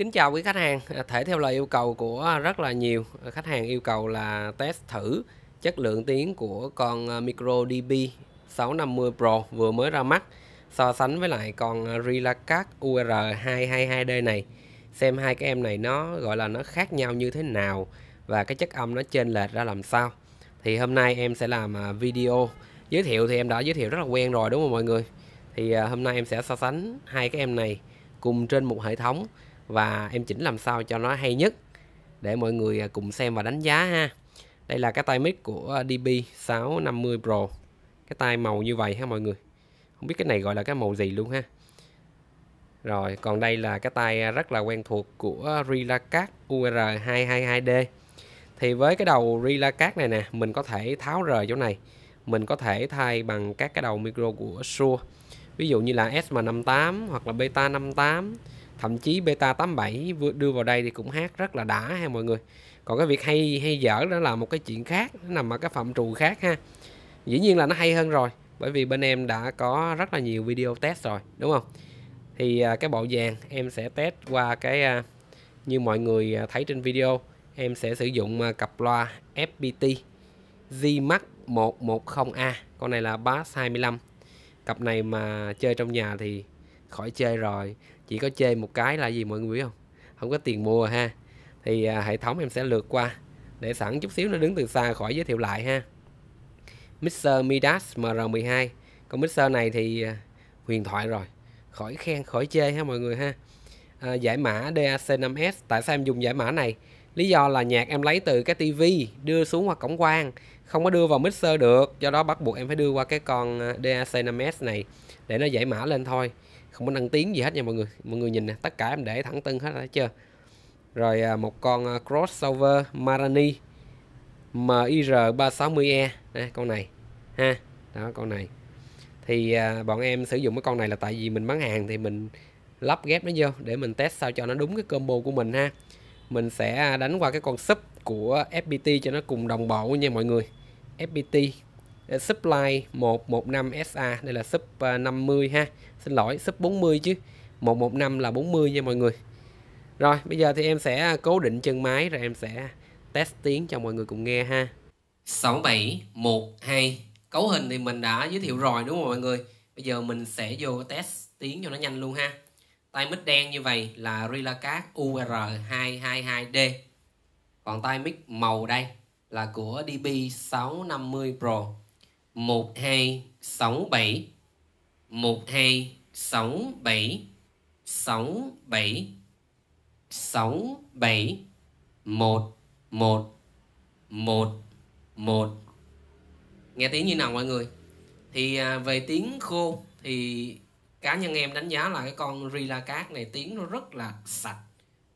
Kính chào quý khách hàng, à, thể theo lời yêu cầu của rất là nhiều à, khách hàng yêu cầu là test thử chất lượng tiếng của con à, Micro DB 650 Pro vừa mới ra mắt so sánh với lại con à, UR222D này. Xem hai cái em này nó gọi là nó khác nhau như thế nào và cái chất âm nó chênh lệch ra làm sao. Thì hôm nay em sẽ làm video giới thiệu thì em đã giới thiệu rất là quen rồi đúng không mọi người? Thì hôm nay em sẽ so sánh hai cái em này cùng trên một hệ thống và em chỉnh làm sao cho nó hay nhất để mọi người à, cùng xem và đánh giá ha. Đây là cái tay mic của à, DB650 Pro. Cái tay màu như vậy ha mọi người. Không biết cái này gọi là cái màu gì luôn ha. Rồi, còn đây là cái tay à, rất là quen thuộc của Relacat UR222D thì với cái đầu Relacat này nè, mình có thể tháo rời chỗ này. Mình có thể thay bằng các cái đầu micro của Shure. Ví dụ như là SM58 hoặc là Beta 58 thậm chí beta 87 đưa vào đây thì cũng hát rất là đã ha mọi người. Còn cái việc hay hay dở đó là một cái chuyện khác, nó nằm ở cái phạm trù khác ha. Dĩ nhiên là nó hay hơn rồi, bởi vì bên em đã có rất là nhiều video test rồi, đúng không? Thì à, cái bộ vàng em sẽ test qua cái à, như mọi người à, thấy trên video, em sẽ sử dụng cặp loa FPT ZMAX 110A con này là bass 25 cặp này mà chơi trong nhà thì khỏi chơi rồi chỉ có chơi một cái là gì mọi người biết không? Không có tiền mua ha. Thì à, hệ thống em sẽ lượt qua. Để sẵn chút xíu nó đứng từ xa khỏi giới thiệu lại ha. Mixer Midas MR12 con mixer này thì à, huyền thoại rồi. Khỏi khen khỏi chê ha mọi người ha. À, giải mã DAC5S tại sao em dùng giải mã này? Lý do là nhạc em lấy từ cái tivi đưa xuống qua cổng quang. Không có đưa vào mixer được. Do đó bắt buộc em phải đưa qua cái con à, DAC5S này. Để nó giải mã lên thôi không có nâng tiếng gì hết nha mọi người. Mọi người nhìn nè tất cả em để thẳng tưng hết rồi chưa? Rồi à, một con à, crossover Marani MIR 360E đây, con này. Ha đó con này. Thì à, bọn em sử dụng cái con này là tại vì mình bán hàng thì mình lắp ghép nó vô để mình test sao cho nó đúng cái combo của mình ha. Mình sẽ à, đánh qua cái con sub của FPT cho nó cùng đồng bộ nha mọi người. FPT Ờ, supply 115SA đây là sub 50 ờ, ha. Xin lỗi sub 40 chứ. 115 là 40 nha mọi người. Rồi, bây giờ thì em sẽ cố định chân máy rồi em sẽ test tiếng cho mọi người cùng nghe ha. 6712 cấu hình thì mình đã giới thiệu rồi đúng không mọi người? Bây giờ mình sẽ vô test tiếng cho nó nhanh luôn ha. Tay mic đen như vậy là Relacat UR222D còn tay mic màu đây là của DB650 Pro một hai sáu bảy. một hai sáu bảy sáu bảy sáu bảy, một một một một. Nghe tiếng như nào mọi người? Thì à, về tiếng khô thì cá nhân em đánh giá là cái con Rila Cát này tiếng nó rất là sạch,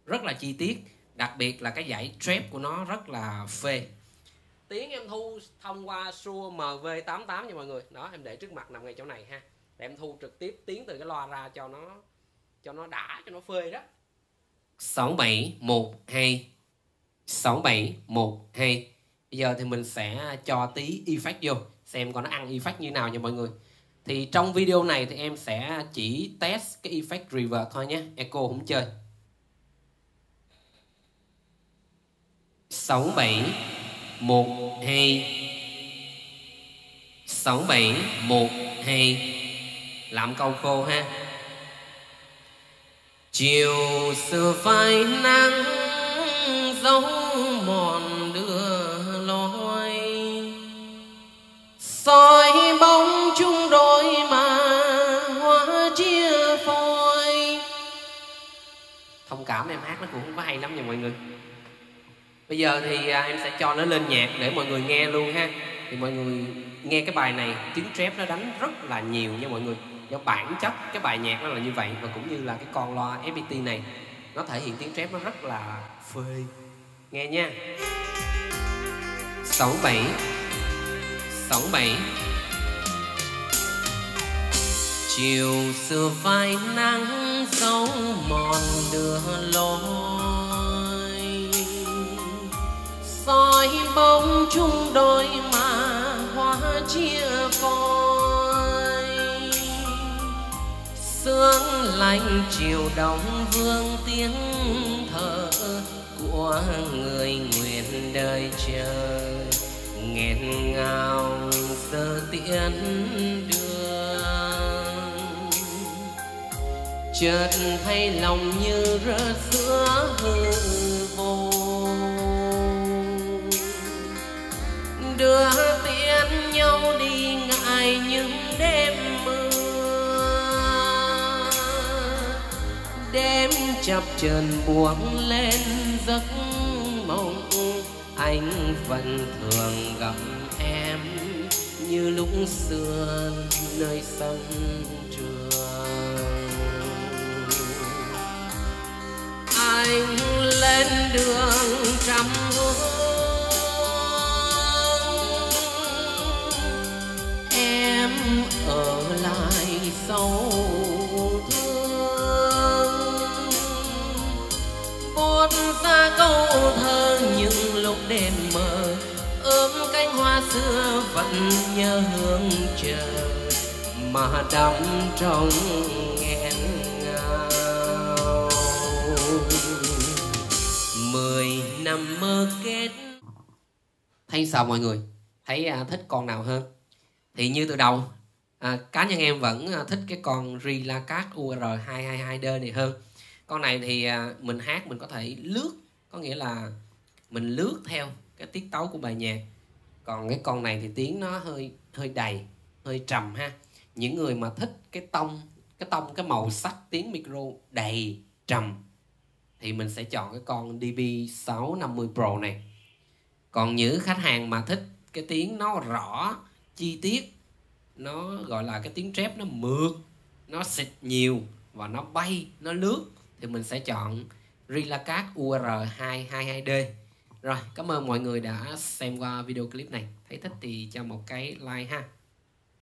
rất là chi tiết, đặc biệt là cái dãy trep của nó rất là phê tiếng em thu thông qua Shure MV88 nha mọi người. Đó, em để trước mặt nằm ngay chỗ này ha. Để em thu trực tiếp tiếng từ cái loa ra cho nó cho nó đã, cho nó phê đó. 6712 6712 Bây giờ thì mình sẽ cho tí effect vô, Xem coi nó ăn effect như nào nha mọi người. Thì trong video này thì em sẽ chỉ test cái effect reverb thôi nhé. Echo không chơi. 67 một hai sáu bảy một hai làm câu khô ha. Chiều xưa phai nắng, dấu mòn đưa lối. Soi bóng chung đôi mà hoa chia phôi. Thông cảm em hát nó cũng không có hay lắm nha mọi người bây giờ thì à, em sẽ cho nó lên nhạc để mọi người nghe luôn ha. Thì mọi người nghe cái bài này tiếng trép nó đánh rất là nhiều nha mọi người. Do bản chất cái bài nhạc nó là như vậy và cũng như là cái con loa FPT này nó thể hiện tiếng trép nó rất là phê. Nghe nha. 67 67 chiều xưa phai nắng dấu mòn đưa lối soi bóng chung đôi mà hoa chia phôi. Sương lạnh chiều đông vương tiếng thở của người nguyện đời chờ nghẹn ngào giờ tiễn đường. Chợt thấy lòng như rớt giữa hư đưa tiễn nhau đi ngại những đêm mưa. Đêm chập chờn buông lên giấc mộng, anh vẫn thường gặp em như lúc xưa nơi sân trường. Anh lên đường xa câu thơ những lúc đêm mờ ôm cánh hoa xưa vẫn nhớ hương chờ mà đắm trong nghẹn ngào. Mười năm mơ kết. Thấy sao mọi người? Thấy à, thích con nào hơn? Thì như từ đầu à, cá nhân em vẫn à, thích cái con Rilacat UR222D này hơn. Con này thì à, mình hát mình có thể lướt có nghĩa là mình lướt theo cái tiết tấu của bài nhạc. Còn cái con này thì tiếng nó hơi hơi đầy, hơi trầm ha. Những người mà thích cái tông cái tông, cái màu sắc tiếng micro đầy, trầm, thì mình sẽ chọn cái con DB650 Pro này. Còn những khách hàng mà thích cái tiếng nó rõ, chi tiết, nó gọi là cái tiếng trép nó mượt, nó xịt nhiều và nó bay, nó lướt, thì mình sẽ chọn Rilacat UR222D rồi, cảm ơn mọi người đã xem qua video clip này. Thấy thích thì cho một cái like ha.